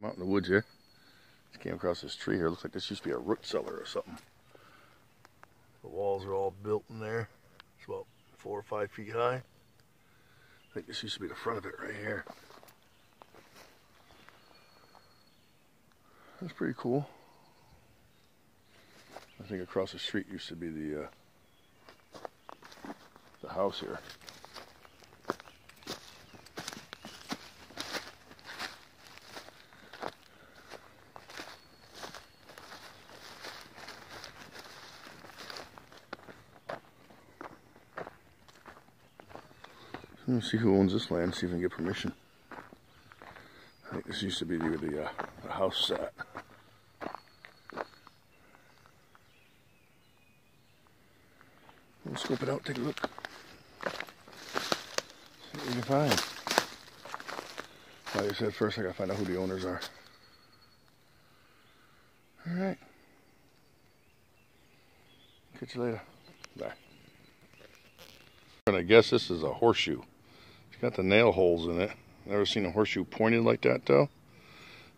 I'm out in the woods here. Just came across this tree here. Looks like this used to be a root cellar or something. The walls are all built in there. It's about four or five feet high. I think this used to be the front of it right here. That's pretty cool. I think across the street used to be the uh, the house here. Let's see who owns this land, see if I can get permission. I think this used to be where the, uh, the house sat. We'll scope it out, take a look. See what we can find. Like I said, first I gotta find out who the owners are. Alright. Catch you later. Bye. And I guess this is a horseshoe. Got the nail holes in it. Never seen a horseshoe pointed like that though.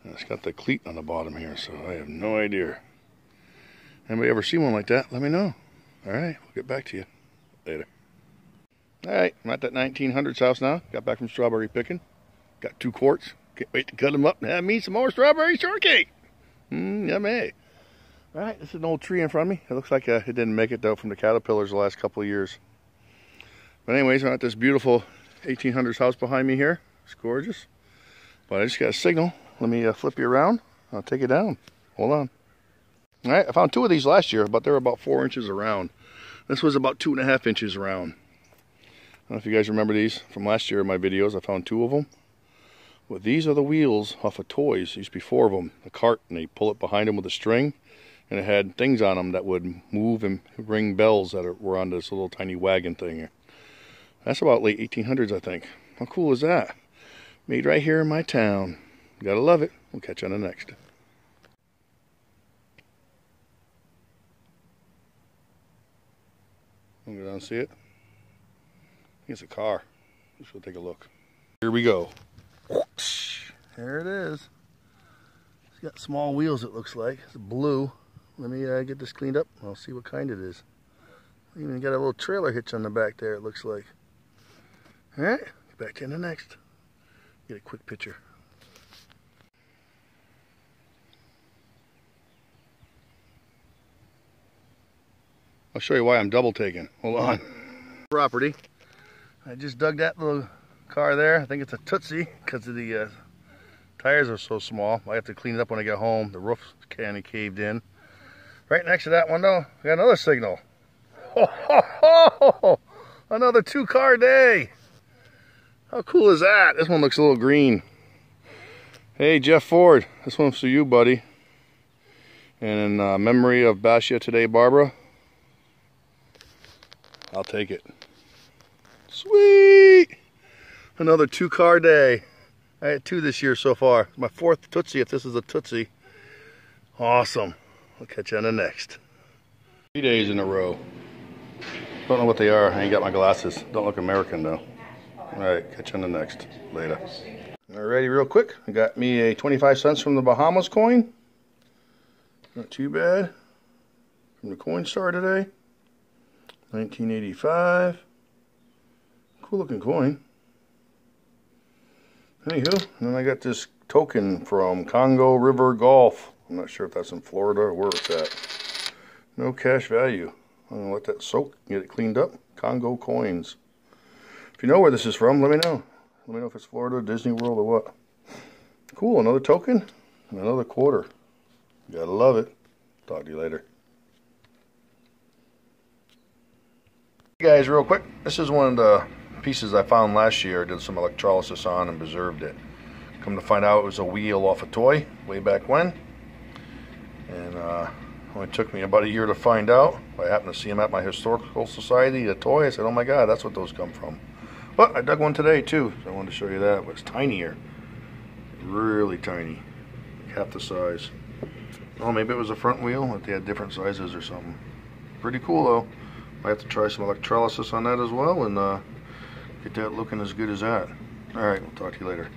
And it's got the cleat on the bottom here, so I have no idea. Anybody ever see one like that? Let me know. All right, we'll get back to you later. All right, I'm at that 1900s house now. Got back from strawberry picking. Got two quarts. Can't wait to cut them up and have me some more strawberry shortcake. Mmm, yummy. All right, this is an old tree in front of me. It looks like uh, it didn't make it though from the caterpillars the last couple of years. But anyways, I'm at this beautiful 1800s house behind me here. It's gorgeous. But I just got a signal. Let me uh, flip you around. I'll take it down. Hold on. All right, I found two of these last year, but they were about four inches around. This was about two and a half inches around. I don't know if you guys remember these from last year in my videos. I found two of them. Well, these are the wheels off of toys. There used to be four of them. A cart, and they pull it behind them with a string. And it had things on them that would move and ring bells that were on this little tiny wagon thing. That's about late 1800s, I think. How cool is that? Made right here in my town. Gotta love it. We'll catch you on the next. I'll go down and see it. It's a car. Let's go take a look. Here we go. There it is. It's got small wheels, it looks like. It's blue. Let me uh, get this cleaned up. I'll see what kind it is. Even got a little trailer hitch on the back there, it looks like. All right, back to the next. Get a quick picture. I'll show you why I'm double taking. Hold on. Property. I just dug that little car there. I think it's a Tootsie because of the uh, tires are so small. I have to clean it up when I get home. The roof's kind of caved in. Right next to that one though, I got another signal. Ho, ho, ho! Another two car day. How cool is that? This one looks a little green. Hey, Jeff Ford. This one's for you, buddy. And in uh, memory of Basia today, Barbara, I'll take it. Sweet! Another two car day. I had two this year so far. My fourth Tootsie, if this is a Tootsie. Awesome. I'll catch you on the next. Three days in a row. Don't know what they are. I ain't got my glasses. Don't look American though. Alright, catch you on the next. Later. Alrighty, real quick. I got me a 25 cents from the Bahamas coin. Not too bad. From the coin Coinstar today. 1985. Cool looking coin. Anywho, then I got this token from Congo River Golf. I'm not sure if that's in Florida or where it's at. No cash value. I'm going to let that soak, get it cleaned up. Congo coins. If you know where this is from, let me know. Let me know if it's Florida, Disney World, or what. Cool, another token and another quarter. You gotta love it. Talk to you later. Hey guys, real quick, this is one of the pieces I found last year. I did some electrolysis on and preserved it. Come to find out it was a wheel off a toy way back when. And uh, only took me about a year to find out. I happened to see him at my historical society, a toy. I said, oh my god, that's what those come from. But I dug one today too, so I wanted to show you that. But it's tinier. Really tiny. Half the size. Oh, maybe it was a front wheel, like they had different sizes or something. Pretty cool though. I have to try some electrolysis on that as well and uh, get that looking as good as that. Alright, we'll talk to you later.